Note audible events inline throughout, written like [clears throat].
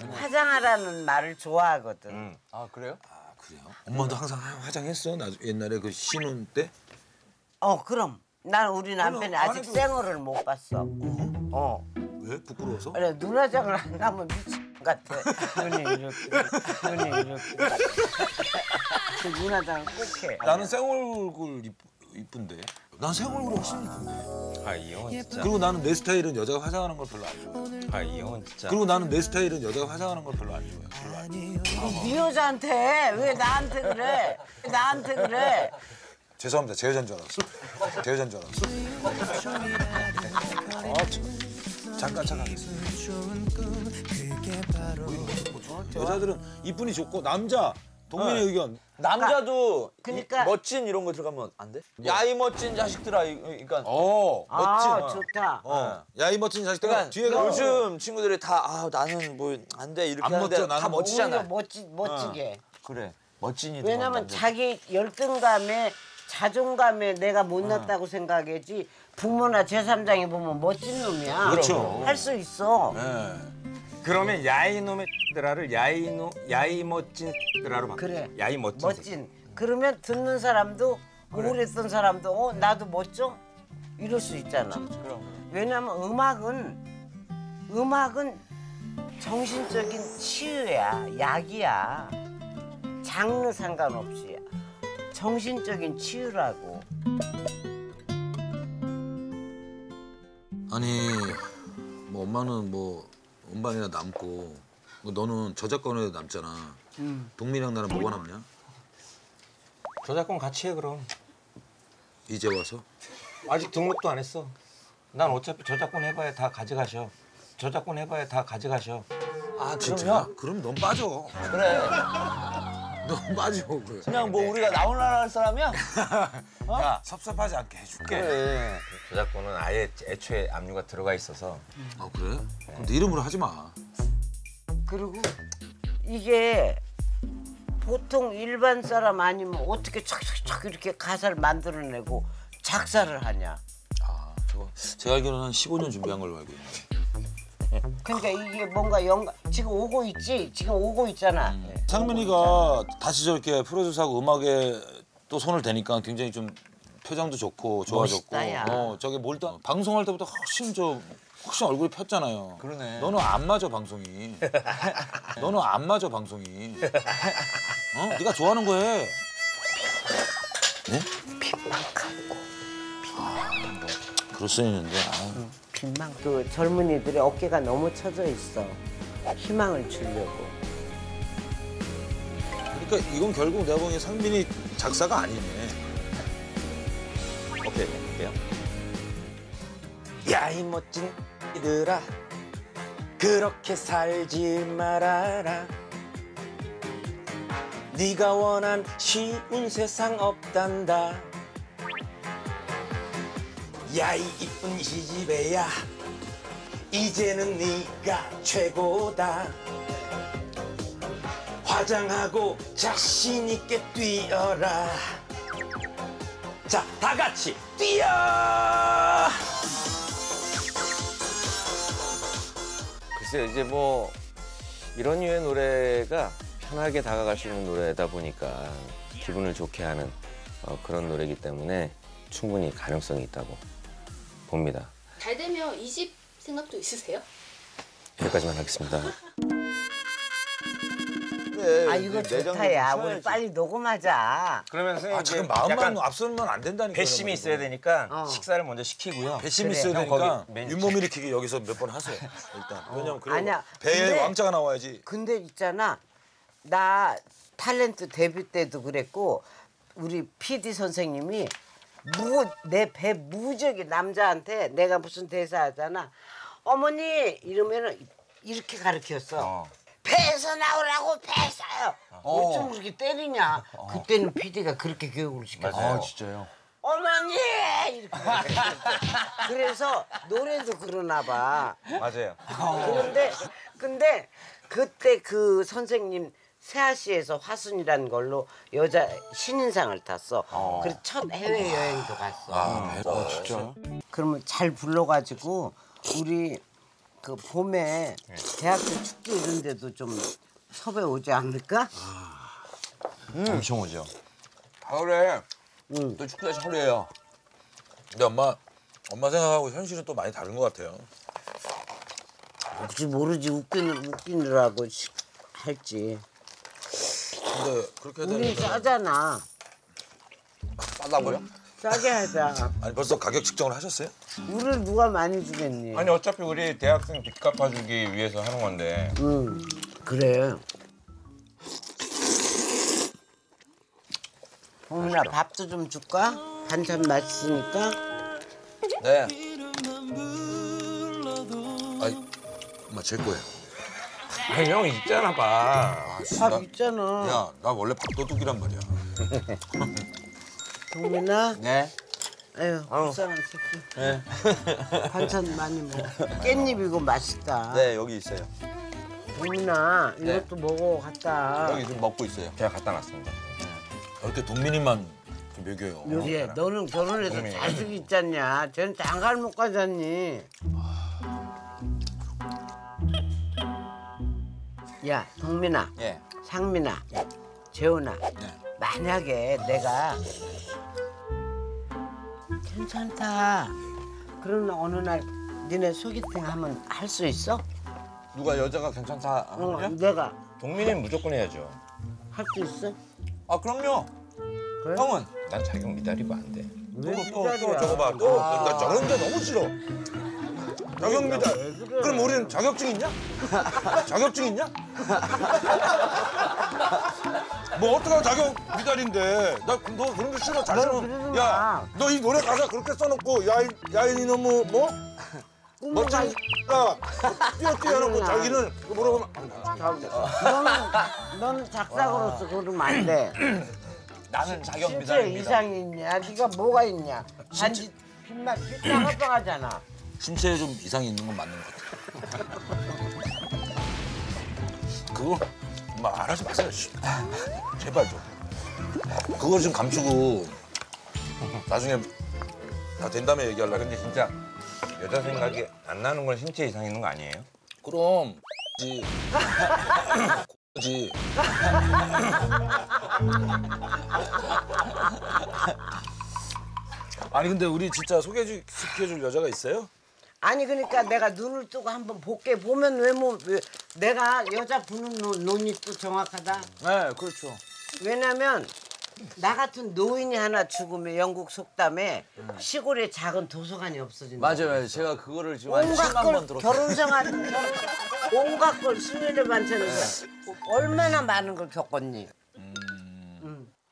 화장하라는 말을 좋아하거든. 음. 아 그래요? 아 그래요? 엄마도 항상 화장했어? 나 옛날에 그 신혼 때? 어 그럼 난 우리 남편이 안 아직 해도- 생얼을 못 봤어. 어. 왜? 부끄러워서? 그래 눈화장을 안 하면 미친 같아. 눈이 이렇게, 눈이 이렇게. 같아. [laughs] 그 눈화장을 꼭 해. 나는 생얼굴 이쁜데. 난 생얼굴이 훨씬 이쁜데. 아 이 형은 진짜. 그리고 나는 내 스타일은 여자가 화장하는 걸 별로 안 좋아해. 아 이 형은 진짜. 그리고 나는 내 스타일은 여자가 화장하는 걸 별로 안 좋아해. 별로 안 좋아해. 네 여자한테 왜 나한테 그래? 왜 나한테 그래? 죄송합니다. 제 여자인 줄 알았어. 제 여자인 줄 알았어. 아, 참. 잠깐 착각했어요. 여자들은 이쁜이 좋고 남자 동민의 의견 남자도 그러니까- 이, 멋진 이런 거 들어가면 안 돼? 야이 멋진 자식들아 이- 그러니까 어 멋진 아 좋다. 어. 야이 멋진 자식들 그러니까 뒤에 가 요즘 친구들이 다 아 나는 뭐 안 돼 이렇게 안 하는데 멋져, 나는 다 멋지잖아. 오히려 멋지 멋지게. 그래 멋진이 왜냐면 자기 열등감에 자존감에 내가 못났다고 생각하지 부모나 제3장이 보면 멋진 놈이야. 그렇죠. 할 수 있어. 예. 그러면 야이 놈의 드라를 야이 노 야이 멋진 드라로 바꿔. 그래. 야이 멋진. 멋진. 그러면 듣는 사람도 우울했던 사람도 어 나도 멋져 이럴 수 있잖아. 왜냐면 음악은 음악은 정신적인 치유야 약이야 장르 상관없이 정신적인 치유라고. 아니 뭐 엄마는 뭐 음반이나 남고 뭐 너는 저작권에 남잖아. 동민이랑 나랑 뭐가 남냐? 저작권 같이 해 그럼. 이제 와서? 아직 등록도 안 했어. 난 어차피 저작권 해봐야 다 가져가셔. 저작권 해봐야 다 가져가셔. 아 진짜? 그럼요. 그럼 넌 빠져. 그래. 넌 빠져. 그래. 그냥 뭐 우리가 나오나 할 사람이야? [laughs] 야 섭섭하지 않게 해줄게. 그래. 저작권은 아예 애초에 압류가 들어가 있어서. 아 그래? 그럼 네 이름으로 하지 마. 그리고 이게 보통 일반 사람 아니면 어떻게 촥촥촥 이렇게 가사를 만들어내고 작사를 하냐. 아 저거 제가 알기로는 한 15년 준비한 걸로 알고 있는데. 그러니까 이게 뭔가 연관 지금 오고 있지 지금 오고 있잖아. 상민이가 다시 저렇게 프로듀서하고 음악에 또 손을 대니까 굉장히 좀 표정도 좋고 좋아졌고 멋있다, 야. 어 저게 뭘또 방송할 때보다 훨씬 저 훨씬 얼굴이 폈잖아요. 그러네. 너는 안 맞아 방송이. 너는 안 맞아 방송이. 어? 네가 좋아하는 거 해. 빗만 감고 그럴 수 있는데. 아, 빗만 그 젊은이들의 어깨가 너무 처져 있어. 희망을 주려고. 그러니까 이건 결국 내가 보기엔 상민이 작사가 아니네. 오케이 할게요. 야 이 멋진 이들아 그렇게 살지 말아라. 네가 원한 쉬운 세상 없단다. 야 이 이쁜 시집애야 이제는 네가 최고다. 화장하고 자신 있게 뛰어라. 자, 다 같이 뛰어! 글쎄요, 이제 뭐 이런 류의 노래가 편하게 다가갈 수 있는 노래다 보니까 기분을 좋게 하는 어, 그런 노래이기 때문에 충분히 가능성이 있다고 봅니다. 잘 되면 이 집 생각도 있으세요? 여기까지만 하겠습니다. 네, 아 이거 좋다 야. 우리 빨리 녹음하자. 그러면 선생님 아 지금 마음만 앞서면 안 된다니까. 배심이 있어야 되니까 어. 식사를 먼저 시키고요. 배심이 그래, 있어야 형 되니까 윗몸 일으키기 여기서 몇 번 하세요. 일단 왜냐면 그래 아니야. 배에 근데- 왕자가 나와야지. 근데 있잖아. 나 탤런트 데뷔 때도 그랬고 우리 PD 선생님이 내배 무적이 남자한테 내가 무슨 대사 하잖아. 어머니 이러면은 이렇게 가르쳤어. 어. 배에서 나오라고 배에서요. 어쩜 그렇게 때리냐. 그때는 PD가 그렇게 교육을 시켰어. 맞아요. 진짜요? 어머니 이렇게. 그래서 노래도 그러나 봐. 맞아요. 그런데 근데 그때 그 선생님 세아시에서 화순이라는 걸로 여자 신인상을 탔어. 그래서 첫 해외 여행도 갔어. 아, 진짜. 그러면 잘 불러가지고 우리 그 봄에 대학교 축제 이런 데도 좀 섭외 오지 않을까? 엄청 오죠. 가을에 응. 또 축제가 하루예요. 근데 엄마 엄마 생각하고 현실은 또 많이 다른 것 같아요. 혹시 모르지 웃기는 웃기느라고 시- 할지. 근데 그렇게 우리 되니까 싸잖아. 싸다고요? 싸게 하자. 아니 벌써 가격 측정을 하셨어요? 우리를 누가 많이 주겠니? 아니 어차피 우리 대학생 빚 갚아주기 위해서 하는 건데 응. 그래. 홍민아 밥도 좀 줄까? 반찬 맛있으니까. 네. 아이 엄마 제 거예요. 아니 형 있잖아 봐밥 있잖아. 야 나 원래 밥도둑이란 말이야. [laughs] 동민아. 네. 에휴, 불쌍한 새끼. [laughs] 반찬 많이 먹어. 깻잎 이거 맛있다. 네, 여기 있어요. 동민아, 네. 이것도 먹어 갔다. 여기 지금 먹고 있어요. 제가 갖다 놨습니다 이렇게 동민이만 좀 먹여요. 요리해. 너는 결혼해서. 자식이 있잖냐. 쟤는 장가를 못 가잖니. 야, 동민아, 예. 상민아, 재훈아. 네. 만약에 내가 괜찮다. 그러면 어느 날 니네 소개팅 하면 할 수 있어? 누가 여자가 괜찮다 어, 하면? 내가 동민이는 무조건 해야죠 할 수 있어? 아, 그럼요. 그래? 형은 난 자격 미달이고 안 돼 왜 또, 또, 미달이야? 또 저거 봐. 또. 아. 나 저런 게 너무 싫어. 자격미달. 왜 그래? 그럼 우리는 자격증 있냐? [laughs] 자격증 있냐? [laughs] 뭐 어떡하면 자격 미달인데. 나너 그런 거 싫어. 잘너 그러지 싫어. 마. 야, 너 이 노래 가사 그렇게 써놓고 야, 이- 야, 이 너무 뭐? 멋진 가 뛰어 뛰어놓고 아니야. 자기는 그 물어보면 너는 너는 작사가로서 그러면 안 돼. [clears throat] 나는 자격 미달입니다. 이상이 있냐? 네가 뭐가 있냐? 단지 빚만 빚나가방하잖아. 신체에 좀 이상이 있는 건 맞는 것 같아. 그거 뭐 말하지 마세요. 씨. 제발 좀. 그거 좀 감추고 나중에 다된 다음에 얘기하려고 근데 근데 진짜 여자 생각이 안 나는 건 신체 이상 있는 거 아니에요? 그럼 지 지. 아니 근데 우리 진짜 소개시켜줄 여자가 있어요? 아니 그러니까 내가 눈을 뜨고 한번 볼게 보면 왜뭐 내가 여자 보는 눈, 눈이 또 정확하다. 네, 그렇죠. 왜냐면 나 같은 노인이 하나 죽으면 영국 속담에 시골에 작은 도서관이 없어진다. 맞아요, 맞아요. 제가 그거를 지금 한 온갖 7만 걸번 들었어요. 결혼생활 결혼, 온갖 걸 승리를 반찬해서 얼마나 많은 걸 겪었니?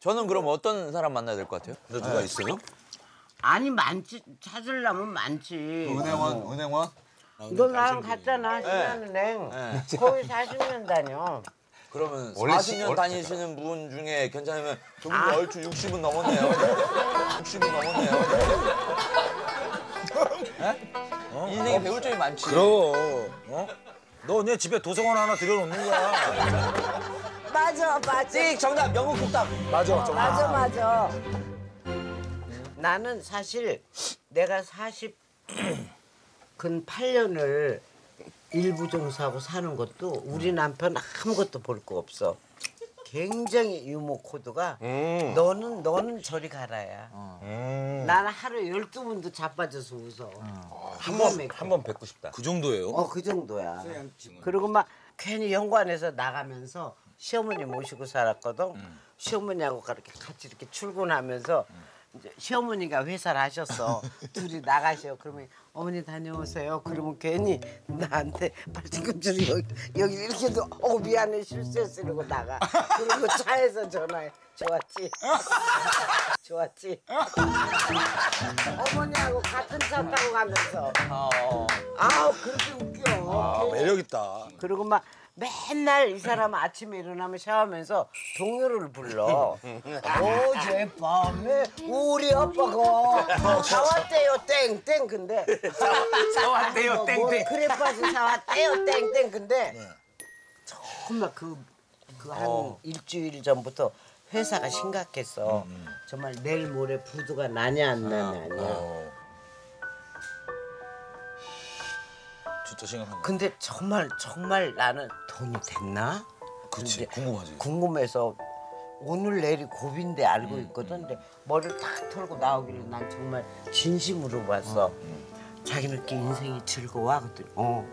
저는 그럼 어떤 사람 만나야 될 것 같아요? 근데 누가 있어요? 아니 많지 찾으려면 많지. 은행원, 은행원? 너 나랑 갔잖아 신한은행 거기 40년 다녀. 그러면 원래 40년 시- 다니시는 분 중에 괜찮으면 두 분도 아. 얼추 60은 넘었네요. 60은 넘었네요. 네? 인생에 배울 점이 많지. 그럼 어? 너내 집에 도서관 하나 들여놓는 거야. 맞아 맞아 찍 정답 영국 국답. 맞아, 정말. 맞아 맞아. 나는 사실 내가 40 [clears throat] 근 8년을 일부 종사하고 사는 것도 우리 남편 아무것도 볼 거 없어. 굉장히 유머 코드가 너는 너는 저리 가라야. 나는 하루에 12분도 자빠져서 웃어. 한번 한 번 뵙고 싶다 그 정도예요? 어, 그 정도야. 그리고 막 괜히 연관에서 나가면서 시어머니 모시고 살았거든. 시어머니하고 그렇게 같이 이렇게 출근하면서 이제 시어머니가 회사를 하셨어. [laughs] 둘이 나가셔. 그러면 어머니 다녀오세요. 그러면 괜히 나한테 발뒤꿈치를 여기, 여기 이렇게 도 어, 미안해 실수했어 이러고 나가. 그리고 차에서 전화해. 좋았지? [laughs] 좋았지? [laughs] 어머니하고 같은 차 타고 가면서 어. 아우 그렇게 웃겨. 아, 매력 있다. 그리고 막 맨날 이 사람 아침에 일어나면 샤워하면서 동요를 불러. 어젯밤에 우리 아빠가 샤왔대요 땡땡. 근데 샤왔대요 땡땡. 그래 빠져 샤왔대요 땡땡. 근데 정말 그그 한 일주일 전부터 회사가 심각했어. 정말 내일 모레 부도가 나냐 안 나냐 아니야. 어. 진짜 심각한 거. 근데 정말 정말 나는 돈이 됐나? 근데 궁금하지. 궁금해서 오늘 내일이 고비인데 알고 있거든. 근데 머리를 탁 털고 나오기를 난 정말 진심으로 봤어. 자기는 이렇게 인생이 즐거워? 그랬더니 어.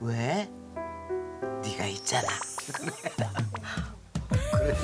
왜? 네가 있잖아. [laughs] 그래.